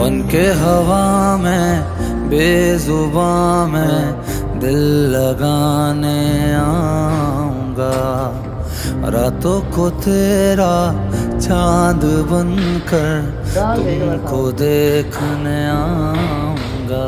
बन के हवा में बेजुबा में दिल लगाने आऊँगा। रातों को तेरा चाँद बनकर तुमको देखने आऊँगा।